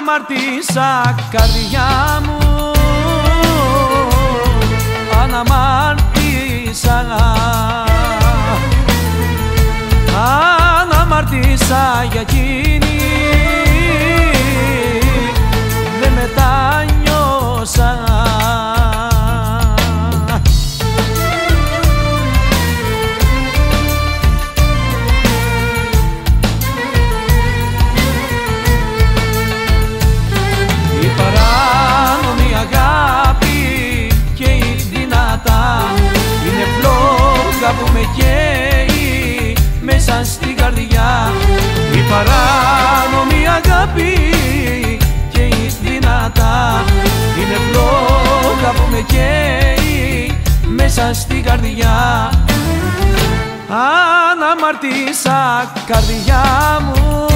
Αναμαρτήσα καρδιά μου. Αναμαρτήσα. Αναμαρτήσα για εκείνη παράνομη αγάπη και η δυνατά Είναι φλόγα που με καίει μέσα στην καρδιά. Αναμαρτήσα καρδιά μου.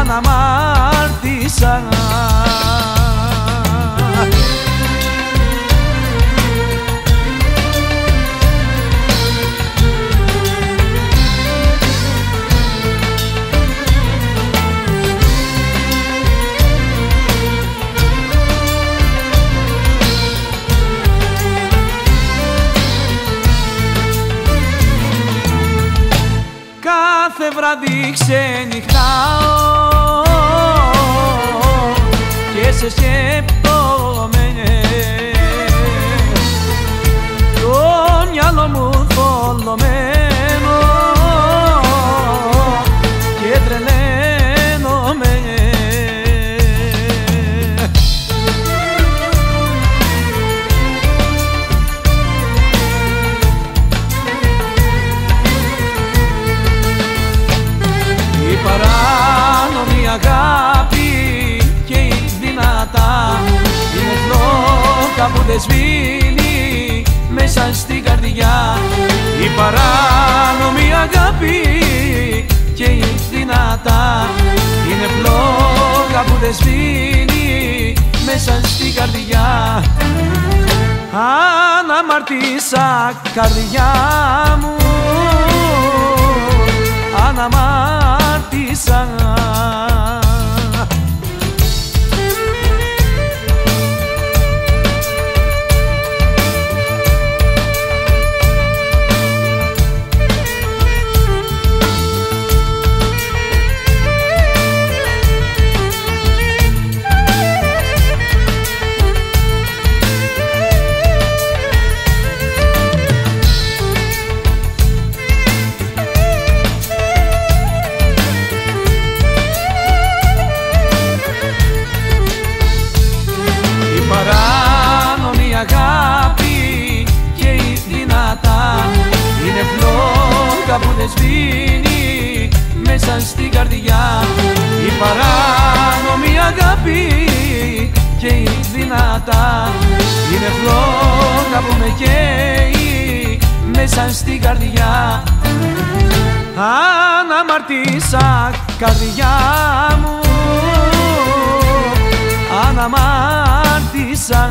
Αναμάρτησα Κάθε βράδυ ξενυχτάω. Και σε σκέπτομαι που δεν σβήνει μέσα στην καρδιά. Η παράνομη αγάπη και η δυνατά Είναι φλόγα που δεν σβήνει μέσα στην καρδιά. Αναμαρτήσα καρδιά μου Αναμάρτησα Η φλόγα που δεν σβήνει μέσα στην καρδιά. Η παράνομη αγάπη και η δυνατά. Είναι φλόγα που με καίει μέσα στην καρδιά. Αναμαρτήσα καρδιά μου. Αναμάρτησα